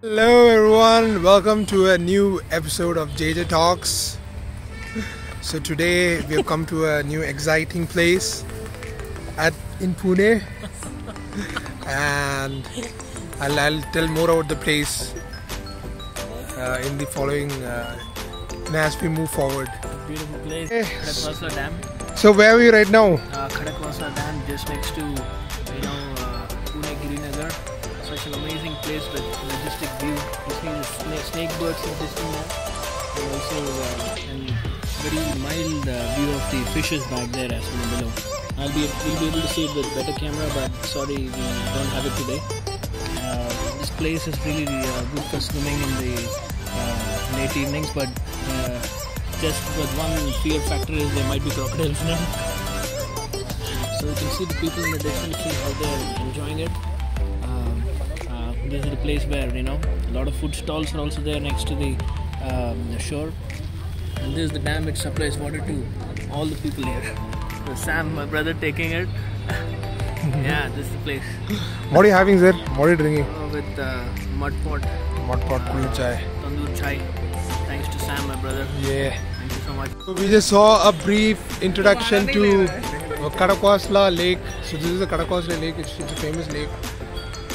Hello everyone, welcome to a new episode of JJ Talks. So today we have come to a new exciting place at in Pune, and I'll, I'll tell more about the place uh, in the following uh, as we move forward. Beautiful place. Khadakwasla Dam. So where are we right now? Uh, Khadakwasla Dam just next to, you know, uh, Pune Girinagar. Such an amazing place with majestic view. You see the snake, snake birds in distance there. And also uh, and very mild uh, view of the fishes back there as well below. I'll be, we'll be able to see it with better camera, but sorry we don't have it today. Uh, this place is really uh, good for swimming in the uh, late evenings, but uh, just with one fear factor is there might be crocodiles now. So you can see the people in the distance, how they're enjoying it. Uh, this is the place where you know a lot of food stalls are also there next to the, um, the shore. And this is the dam which supplies water to all the people here. So Sam, my brother, taking it. yeah, this is the place What are you having there What are you drinking? uh, with uh, mud pot, Mud pot kullu chai. tandoor chai. Thanks to Sam, my brother. Yeah. Thank you so much. So we just saw a brief introduction to uh, Khadakwasla Lake. So this is the Khadakwasla Lake. It's, it's a famous lake,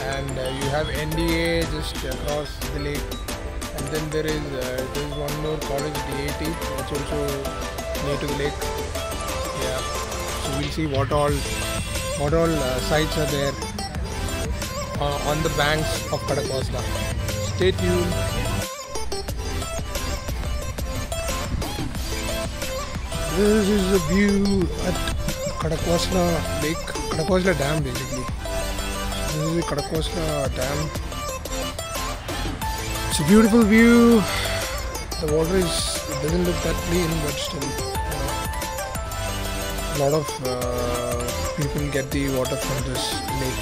and uh, you have NDA just across the lake, and then there is uh, there is one more college, DAT. It's also near to the lake. Yeah. So we'll see what all what all uh, sites are there on the banks of Khadakwasla. Stay tuned. This is the view at Khadakwasla Lake, Kadakwasla Dam basically. This is the Khadakwasla Dam. It's a beautiful view. The water is, it doesn't look that clean, but still, know, a lot of uh, people get the water from this lake.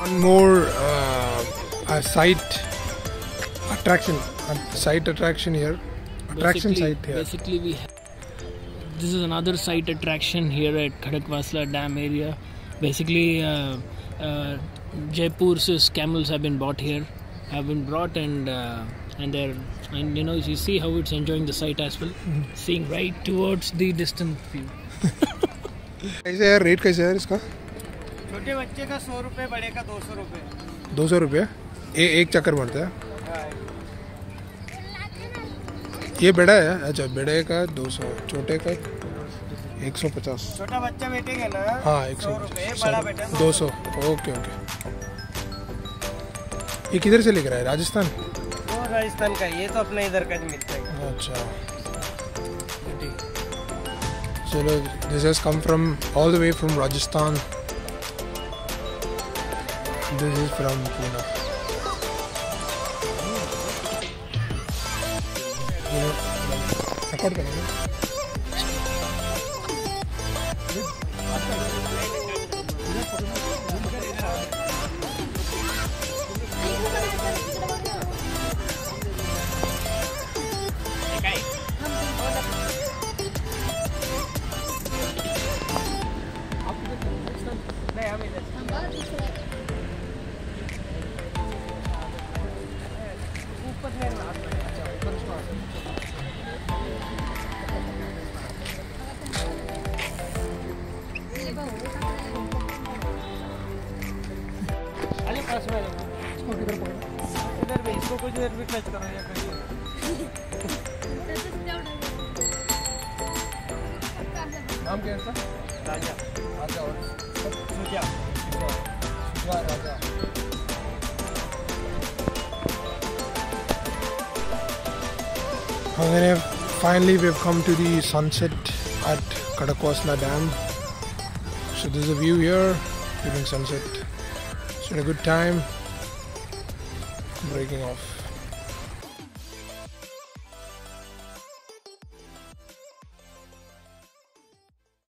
One more uh, a site attraction, a site attraction here. Attraction basically, site here. Basically, we this is another site attraction here at Khadakwasla Dam area. Basically, uh, uh, Jaipur's camels have been bought here, have been brought, and uh, and they're and you know you see how it's enjoying the site as well, mm -hmm. seeing right towards the distant view. कैसे है rate कैसे है इसका छोटे बच्चे का सौ रुपए बड़े का दो सौ रुपए दो सौ रुपये एक चक्कर पड़ता है ये बड़ा है अच्छा बड़े का दो सौ छोटे का एक सौ पचास। छोटा बच्चा बैठेगा ना? हाँ एक सौ बेटा दो सौ ओके ओके। ये किधर से लेकर आए राजस्थान? राजस्थान का ये तो अपने इधर का ही मिलता है। अच्छा। चलो this has come from all the way from Rajasthan this is from Poona Hasta el próximo. कुछ देर भी टच करो या नाम क्या है राजा राजा और सुजा सुजा राजा finally we've come to the sunset at Khadakwasla Dam. So there's a view here during sunset. It's been a good time breaking off.